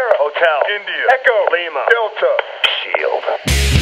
Sierra Hotel. India. Echo. Lima. Delta. Shield.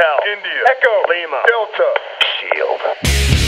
Hotel, India, Echo, Lima, Delta, Shield.